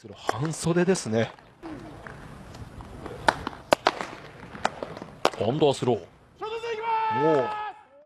する半袖ですね。今度はスロー。もう